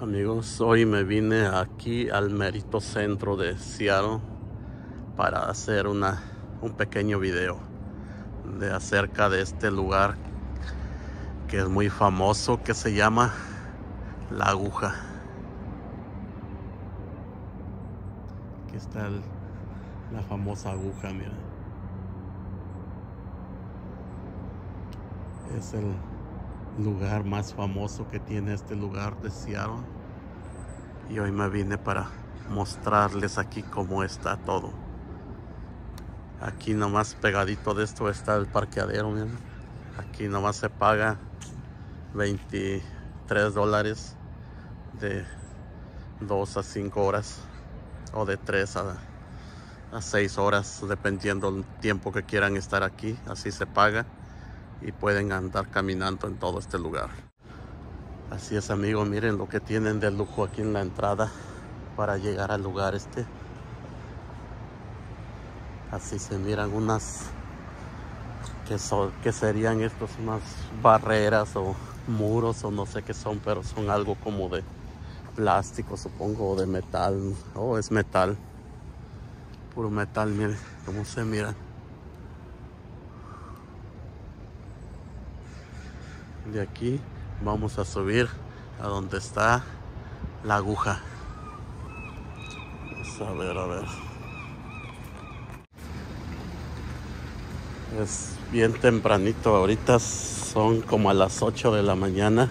Amigos, hoy me vine aquí al merito centro de Seattle para hacer una, un pequeño video de acerca de este lugar que es muy famoso que se llama La Aguja. Aquí está la famosa aguja, mira. Es el lugar más famoso que tiene este lugar de Seattle. Y hoy me vine para mostrarles aquí cómo está todo. Aquí nomás pegadito de esto está el parqueadero, miren. Aquí nomás se paga 23 dólares de 2 a 5 horas o de 3 a, a 6 horas dependiendo el tiempo que quieran estar aquí. Así se paga y pueden andar caminando en todo este lugar. Así es amigos, miren lo que tienen de lujo aquí en la entrada para llegar al lugar este. Así se miran unas que son que serían estos unas barreras o muros o no sé qué son, pero son algo como de plástico, supongo, o de metal. Oh, es metal. Puro metal, miren cómo se miran. De aquí vamos a subir a donde está la aguja. Vamos a ver, a ver. Es bien tempranito, ahorita son como a las 8 de la mañana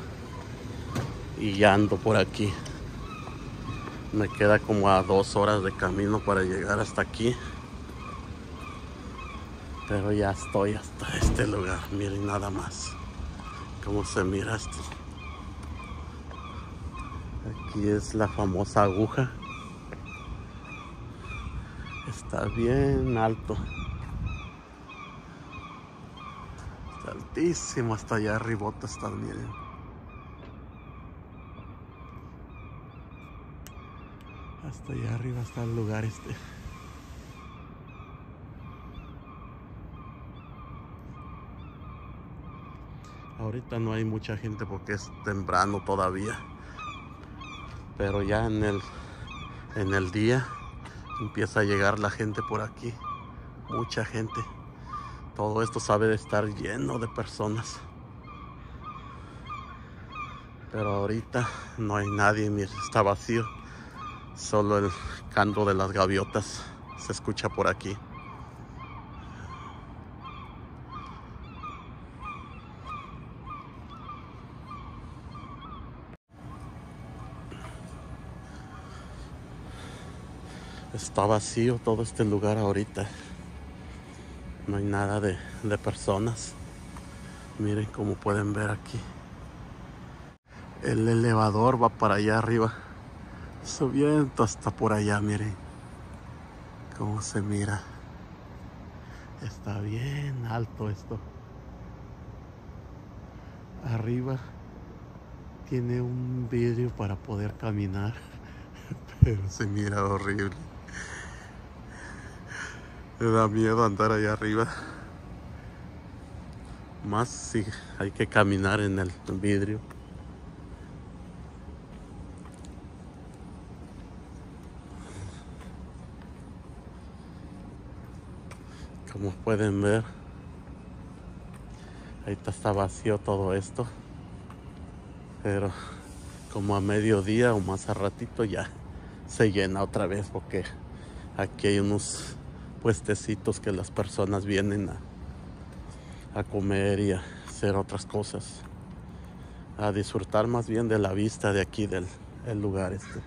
y ya ando por aquí. Me queda como a dos horas de camino para llegar hasta aquí. Pero ya estoy hasta este lugar, miren nada más cómo se mira esto. Aquí es la famosa aguja. Está bien alto. Está altísimo hasta allá arriba está miren. Hasta allá arriba está el lugar este. Ahorita no hay mucha gente porque es temprano todavía. Pero ya en el en el día empieza a llegar la gente por aquí. Mucha gente. Todo esto sabe de estar lleno de personas. Pero ahorita no hay nadie, está vacío. Solo el canto de las gaviotas se escucha por aquí. Está vacío todo este lugar ahorita. No hay nada de, de personas. Miren como pueden ver aquí. El elevador va para allá arriba. Subiendo hasta por allá, miren. Cómo se mira. Está bien alto esto. Arriba tiene un vidrio para poder caminar. Pero se mira horrible. Me da miedo andar allá arriba. Más si hay que caminar en el vidrio. Como pueden ver, ahorita está vacío todo esto. Pero como a mediodía o más a ratito ya se llena otra vez porque aquí hay unos puestecitos que las personas vienen a, a comer y a hacer otras cosas. A disfrutar más bien de la vista de aquí del el lugar este.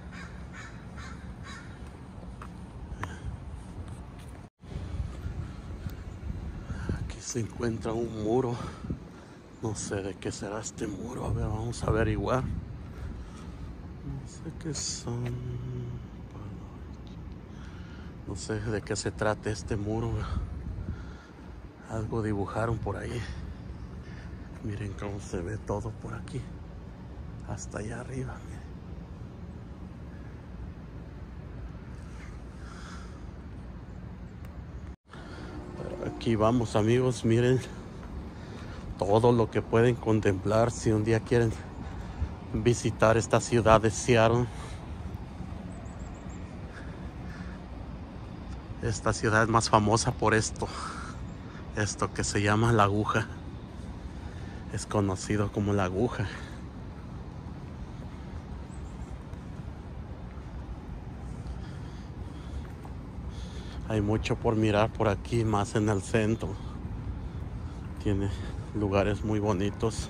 Aquí se encuentra un muro. No sé de qué será este muro. A ver, vamos a averiguar. No sé qué son. No sé de qué se trata este muro. Algo dibujaron por ahí. Miren cómo se ve todo por aquí. Hasta allá arriba. aquí vamos amigos, miren todo lo que pueden contemplar si un día quieren visitar esta ciudad de Seattle. Esta ciudad es más famosa por esto, esto que se llama la aguja. Es conocido como la aguja. Hay mucho por mirar por aquí, más en el centro. Tiene lugares muy bonitos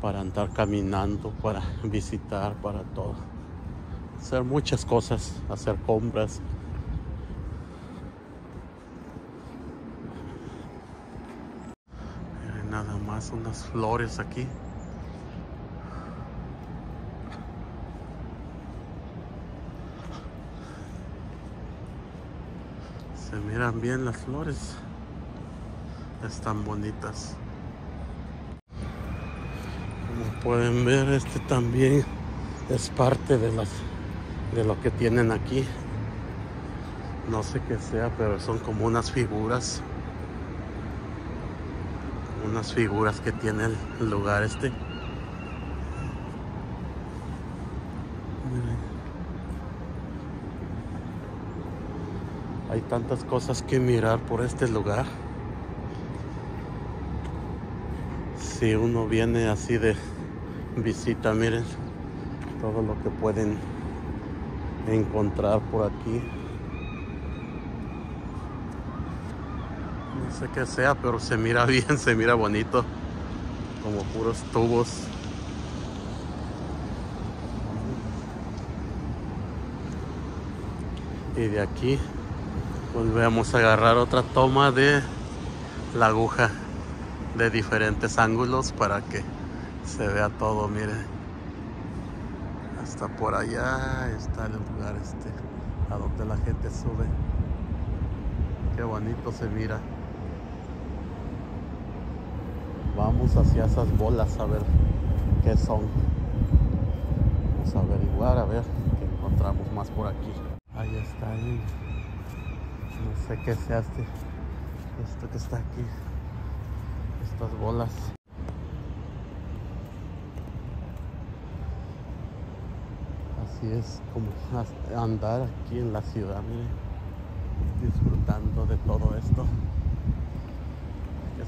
para andar caminando, para visitar, para todo. Hacer muchas cosas, hacer compras. nada más unas flores aquí. Se miran bien las flores. Están bonitas. Como pueden ver, este también es parte de las de lo que tienen aquí. No sé qué sea, pero son como unas figuras unas figuras que tiene el lugar este. Hay tantas cosas que mirar por este lugar. Si uno viene así de visita, miren todo lo que pueden encontrar por aquí. No sé qué sea, pero se mira bien, se mira bonito. Como puros tubos. Y de aquí volvemos a agarrar otra toma de la aguja de diferentes ángulos para que se vea todo, mire. Hasta por allá está el lugar este, a donde la gente sube. Qué bonito se mira. Vamos hacia esas bolas a ver qué son. Vamos a averiguar a ver qué encontramos más por aquí. Ahí está, ahí. no sé qué sea este, esto que está aquí, estas bolas. Así es como andar aquí en la ciudad, disfrutando de todo esto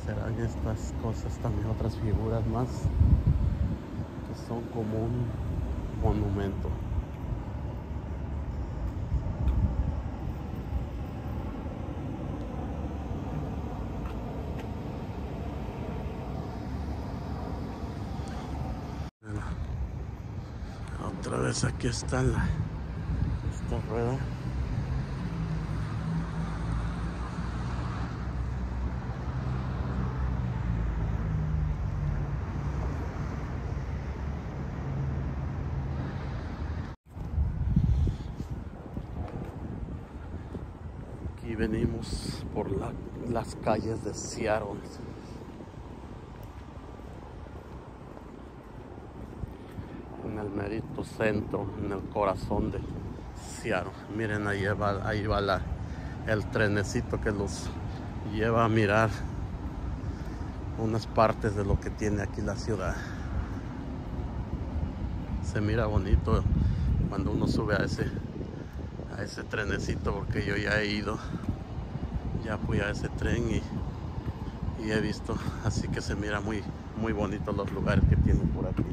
serán estas cosas también otras figuras más que son como un monumento. Otra vez aquí está la esta rueda venimos por las calles de Seattle. En el merito centro, en el corazón de Seattle. Miren, ahí va, ahí va la, el trenecito que los lleva a mirar unas partes de lo que tiene aquí la ciudad. Se mira bonito cuando uno sube a ese a ese trenecito porque yo ya he ido ya fui a ese tren y, y he visto así que se mira muy muy bonito los lugares que tienen por aquí.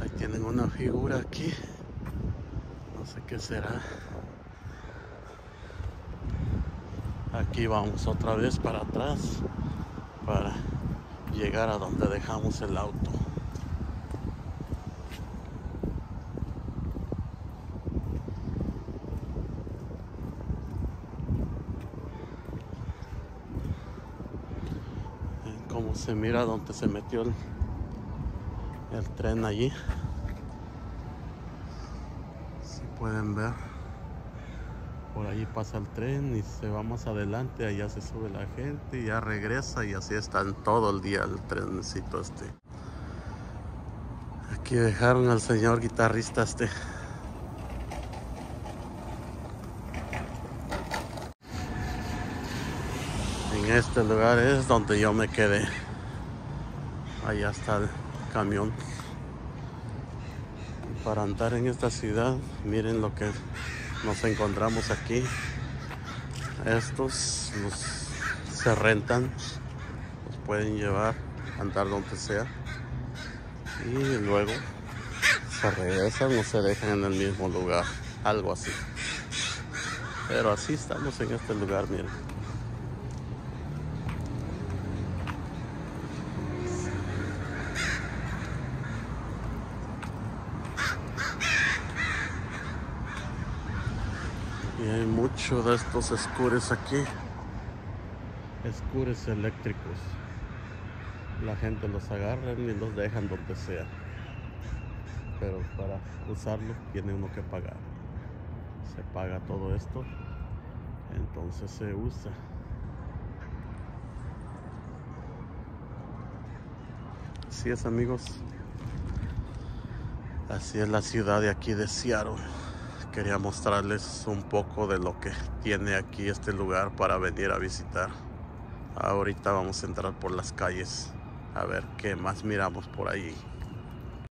Ahí tienen una figura aquí. No sé qué será. Aquí vamos otra vez para atrás para llegar a donde dejamos el auto. Como se mira donde se metió el, el tren allí. Si pueden ver por ahí pasa el tren y se va más adelante, allá se sube la gente y ya regresa y así están todo el día el trencito este. Aquí dejaron al señor guitarrista este. En este lugar es donde yo me quedé. Allá está el camión. Para andar en esta ciudad, miren lo que es nos encontramos aquí. Estos se rentan, los pueden llevar, andar donde sea. Y luego se regresan o se dejan en el mismo lugar, algo así. Pero así estamos en este lugar, miren. Y hay mucho de estos escures aquí. Escures eléctricos. La gente los agarra y los dejan donde sea. Pero para usarlo tiene uno que pagar. Se paga todo esto. Entonces se usa. Así es amigos. Así es la ciudad de aquí de Seattle quería mostrarles un poco de lo que tiene aquí este lugar para venir a visitar. Ahorita vamos a entrar por las calles a ver qué más miramos por ahí.